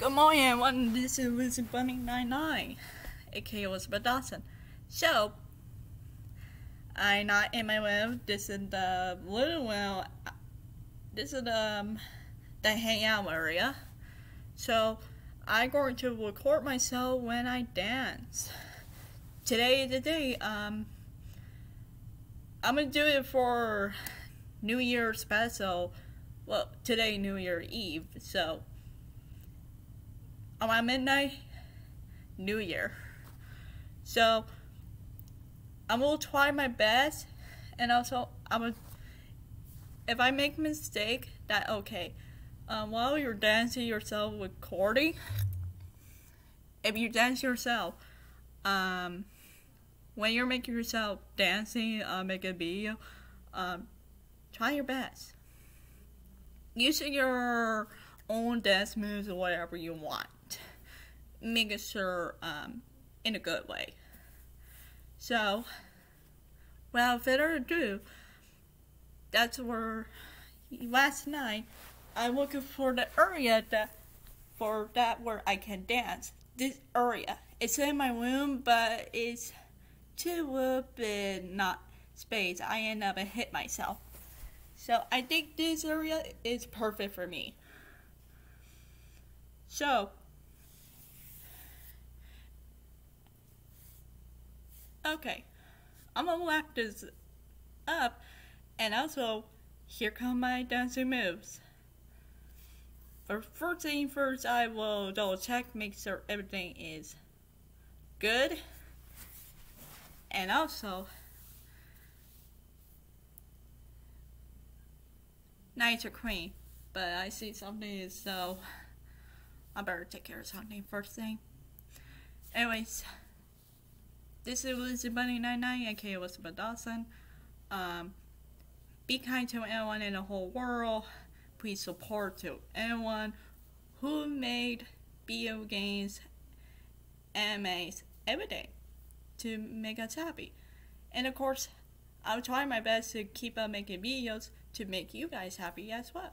Good morning, everyone. This is Lizzy Bunny 99, aka Elizabeth Dawson. So, I'm not in my room. This is the little room. This is the, um, the hangout area. So, I'm going to record myself when I dance. Today is the day. Um, I'm gonna do it for New Year special. Well, today New Year Eve. So around midnight, New Year. So I'm gonna try my best, and also I'm gonna. If I make mistake, that okay. Um, while you're dancing yourself recording, if you dance yourself, um, when you're making yourself dancing, uh, make a video, um, try your best. Use your own dance moves or whatever you want. Make sure um, in a good way. So, without further ado, that's where last night I'm looking for the area that for that where I can dance. This area. It's in my room, but it's too little bit not space. I end up and hit myself. So I think this area is perfect for me. So okay, I'm gonna wrap this up, and also here come my dancing moves. First thing first, I will double check, make sure everything is good, and also nice or clean. But I see something so I better take care of something first thing. Anyways, this is Lizzy Bunny 99 aka Elizabeth Dawson. Um, be kind to anyone in the whole world. Please support to anyone who made video games, animes, everything to make us happy. And of course, I'll try my best to keep on making videos to make you guys happy as well.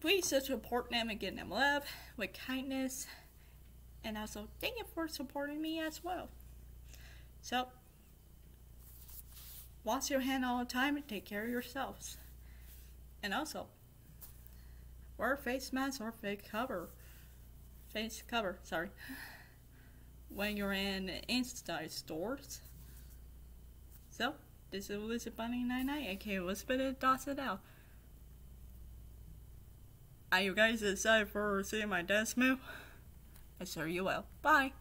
Please support them and give them love with kindness. And also, thank you for supporting me as well. So, wash your hand all the time and take care of yourselves. And also, wear face mask or face cover. Face cover, sorry. When you're in inside stores. So, this is Elizabeth Bunny 99, aka Elizabeth Dawson out. Are you guys excited for seeing my dance move? I sure you will. Bye.